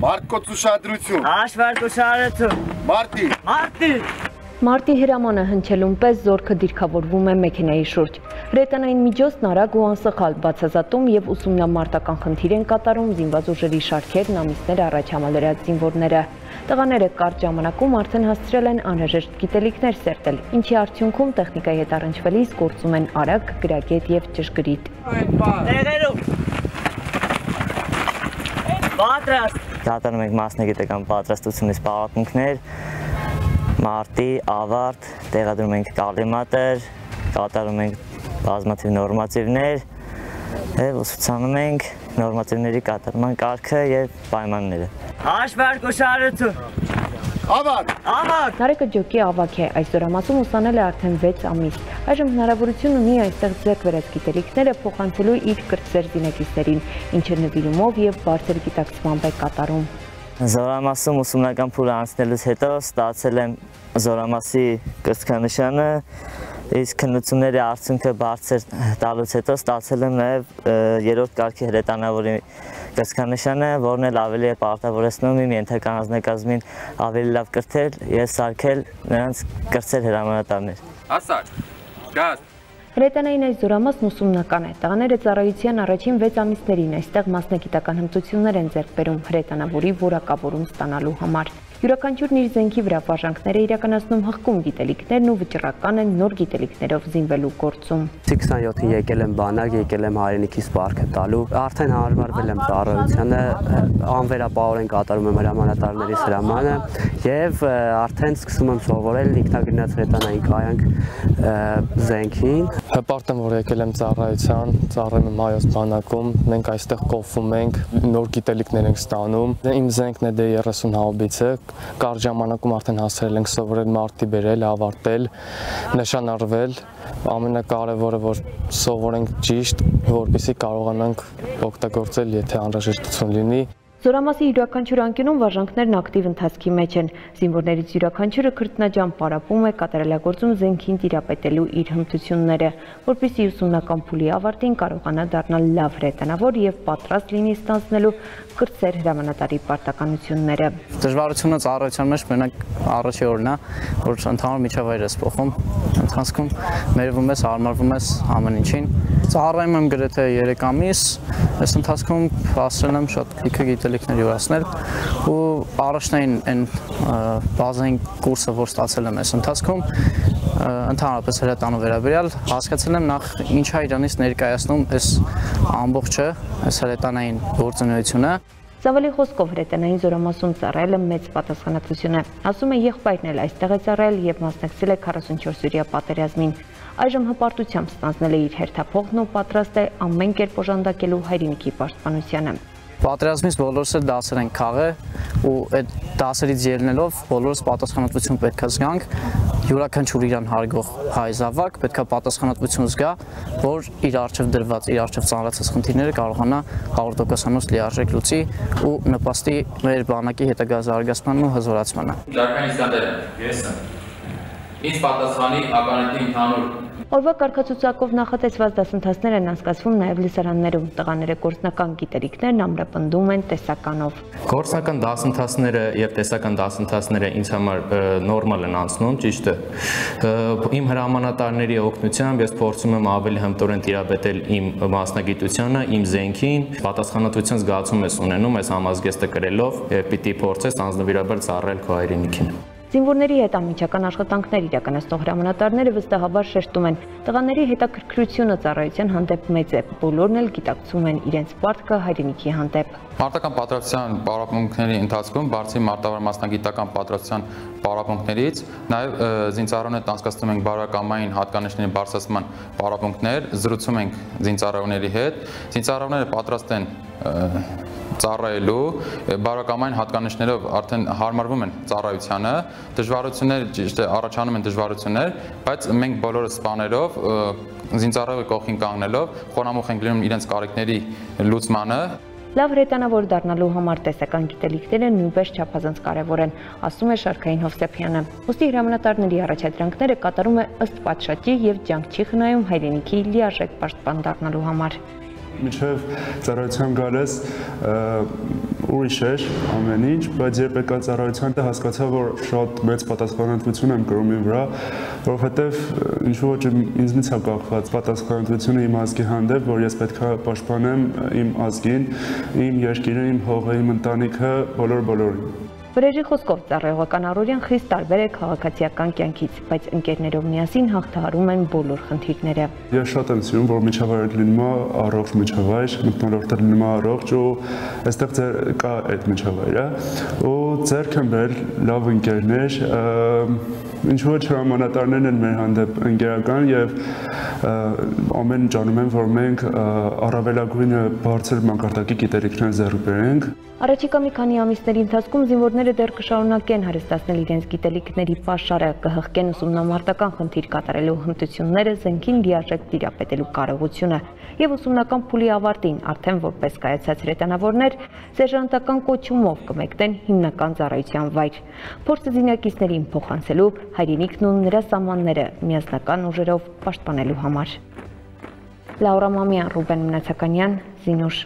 Մարտկոց ուշադրություն։ Հաշվարկուշարություն։ Մարտի։ Մարտի։ Մարտի հրամանը հնչելուն պես զորքը դիրքավորվում է մեքենայի շուրջ։ Հրետանային միջոցն արագ ու անսխալ բացազատում եւ ուսումնամարտական խնդիր են կատարում զինված ուժերի շարքերն ամիսներ առաջ համալրած զինվորները։ Տղաները կարճ ժամանակում արդեն հասցրել են անհրաժեշտ գիտելիքներ սերտել, ինչի արդյունքում տեխնիկայի հետ առնչվելիս գործում են արագ, գրագետ եւ ճշգրիտ։ Տեղերում։ Պատրաստ։ Կատարում ենք մասնագիտական պատրաստությունից պարապմունքներ, մարտի, ավարտ, տեղադրում ենք կալիմատր, կատարում ենք բազմաթիվ նորմատիվներ եւ ուսուցանում ենք նորմատիվների կատարման կարգը եւ պայմանները։ Հաշվարկուշարություն։ Ավար։ Ամակ։ Նարեկը ջոկի ավակ է, այս դրամասում ուսանել է արդեն 6 ամիս։ Այժմ հնարավորություն ունի այստեղ ձեռք վերած գիտելիքները փոխանցելու իր կրտսեր զինակիցներին, ինչը նվիրումով եւ բարձր գիտակցմամբ է կատարում։ Զորամասում ուսումնական փուլը անցնելուց հետո ստացել եմ զորամասի կրծքանշանը, իսկ քննությունների արդյունքը բարձր տալուց հետո ստացել եմ նաև երրորդ կարգի հրետանավորի կրծքանշանը, որն էլ ավելի է պարտավորեցնում իմ ենթական անձնակազմին ավելի լավ կրթել եւ սարքել նրանց կրծեր հրամանատարներ։ Ասար։ Գազ։ Հրետանային այս զորամասն ուսումնական է։ Տղաները ծառայության առաջին 6 ամիսներին այստեղ մասնագիտական հմտություններ են ձեռք բերում հրետանավորի որակավորում ստանալու համար։ Յուրաքանչյուրն իր զենքի վրա վարժանքները իրականացնում հղկում գիտելիքներն ու վճռական են նոր գիտելիքներով զինվելու գործում։ 27-ին եկել եմ բանակ, եկել եմ հայրենիքի սպարքը տալու։ Արդեն հարմարվել եմ ծառայությանը, անվերապահորեն կատարում եմ հրամանատարների հրամանը եւ արդեն սկսում եմ սովորել ինքնագնաց հրետանային կայանք զենքին։ Հպարտ եմ, որ եկել եմ ծառայության, ծառայում եմ հայոց բանակում, մենք այստեղ կոփվում ենք, նոր գիտելիքներ ենք ստանում։ Իմ զենքն է D30 հաուբիցը, կարճ ժամանակում արդեն հասցրել ենք սովորել մարտի բերել, ավարտել, նշանարվել։ Ամենակարևորը որ սովորենք ճիշտ, որպեսզի կարողանանք օգտագործել, եթե անհրաժեշտություն լինի։ Զորամասի յուրաքանչյուր անկյունում վարժանքներն ակտիվ ընթացքի մեջ են։ Զինվորներից յուրաքանչյուրը քրտնաջամ պարապում է կատարելագործում զենքին տիրապետելու իր հմտությունները, որպեսզի ուսումնական փուլի ավարտին կարողանա դառնալ լավ հրետանավոր եւ պատրաստ լինի ստանձնելու կրտսեր հրամանատարի պարտականությունները։ Դժվարությունը ծառայության մեջ մենակ առաջի օրն է, որ ընդհանուր միջավայր ես փոխում, ընթացքում մերվում ես, հարմարվում ես ամեն ինչին։ Ծառայում եմ գրեթե 3 ամիս, այս ընթացքում հասցրել եմ շատ քիչ գիտելիքներ յուրացնել ու առաջնային այն բազային կուրսը, որ ստացել եմ այս ընթացքում, ընդհանրապես հրետանու վերաբերյալ հասկացել եմ նախ ինչա իրանից ներկայացնում այս ամբողջը, այս հրետանային գործունեությունը Սավալի խոսքով հրետանային զորամասում ծառայելը մեծ պատասխանատվություն է։ Ասում է եղբայրն էլ այստեղ է ծառայել եւ մասնակցել է 44-յուրյա պատերազմին։ Այժմ հպարտությամբ ստանձնել է իր հերթափողն ու պատրաստ է ամեն կերպ օժանդակելու հայրենիքի պաշտպանությանը։ Պատերազմից բոլորս էլ դասեր են քաղել ու այդ դասերից ելնելով բոլորս պատասխանատվություն պետք է զգանք յուրաքանչյուր իրան հարգող հայ զավակ պետք է պատասխանատվություն զգա, որ իր արժև դրված, իր արժև ծանրացած խնդիրները կարողանա 100%-անոց լիարժեք լուծի ու նպաստի մեր բանակի հետագա զարգացմանն ու հզորացմանը։ Ժարքան Իսկանդերը, ես եմ։ Ինչ պատասխանի ականատի ընդհանուր Օրվա կարգացուցակով նախատեսված դասընթացներ են անցկացվում նաև լիսարաններում։ Տղաները գործնական գիտելիքներն ամրապնդում են տեսականով։ Գործնական դասընթացները եւ տեսական դասընթացները ինձ համար նորմալ են անցնում, ճիշտ է։ Իմ հրամանատարների օգնությամբ ես փորձում եմ ավելի հմտորեն տիրապետել իմ մասնագիտությանը, իմ զենքին, պատասխանատվության զգացում ես ունենում այս համազգեստը կրելով եւ պիտի փորձես անձնվիրաբար ծառայել քո հայրենիքին։ Զինվորների հետ ամիջական աշխատանքներ իրականացնող հրամանատարները վստահաբար շեշտում են, տղաների հետաքրքրությունը ծառայության հանդեպ մեծ է, բոլորն էլ գիտակցում են իրենց պարտքը հայրենիքի հանդեպ։ Մարտական պատրաստության պարապմունքների ընթացքում բարձի մարտավար մասնագիտական պատրաստության պարապմունքներից նաև զինծառայողները տանցկացնում ենք բարակամային հատկանիշների բարձրացման պարապմունքներ, զրուցում ենք զինծառայողների հետ։ Զինծառայողները պատրաստ են ծառայելու բարոկամային հատկանիշներով արդեն հարմարվում են ծառայությանը դժվարություններ ճիշտ է առաջանում են դժվարություններ բայց մենք բոլորը սպաներով զինծառայողի կողքին կանգնելով խոնամուխ ենք լինում իրենց կարիքների լուծմանը Լավ հրետանավոր դառնալու համար տեսական գիտելիքները նույնպես չափազանց կարևոր են, ասում է Շարքային Հովսեփյանը։ Ոստի հրամանատարների առաջադրանքները կատարում է ըստ պատշաճի եւ ջանք չի խնայում հայրենիքի լիարժեք պաշտպան դառնալու համար։ միջև ծառայության գալես ուրիշ էր ամեն ինչ, բայց երբ եկա ծառայության հասկացա, որ շատ մեծ պատասխանատվություն եմ կրում իմ վրա, որովհետև ինչ ոչ ինձնից է կախված պատասխանատվությունը իմ ազգի հանդեպ, որ ես պետք է պաշտպանեմ իմ ազգին, իմ երկիրը, իմ հողը, իմ ընտանիքը, բոլոր բոլորին։ Վրեժի խոսքով ծառայողական առօրյան խիստ տարբեր է քաղաքացիական կյանքից, բայց ընկերներով միասին հաղթահարում են բոլոր խնդիրները։ Ես շատ եմ սիրում, որ միջավայրը լինում է առողջ միջավայր, մտնոլորտը լինում է առողջ ու այստեղ ձեր կա այդ միջավայրը ու ձեր կան բեր լավ ընկերներ, ինչ ոչ հրամանատարներն են մեր հանդեպ ընկերական եւ ամեն ինչ անում են, որ մենք առավելագույնը բարձր մակարդակի գիտելիքներ ձեռք բերենք։ Առաջիկա մի քանի ամիսների ընթացքում զինվորները դեռ կշարունակեն հարստացնել իրենց գիտելիքների պաշարը, կհղկեն ուսումնամարտական խնդիր կատարելու հմտությունները, զենքին լիարժեք տիրապետելու կարողությունը եւ ուսումնական փուլի ավարտին արդեն որպես կայացած հրետանավորներ սերժանտական կոչումով կմեկնեն հիմնական ծառայության վայր։ Փորձը զինակիցներին փոխանցելու հայրենիքն ու նրա սահմանները միասնական ուժերով պաշտպանելու համար։ Լաուրա Մամյան, Ռուբեն Մնացականյան, Զինուշ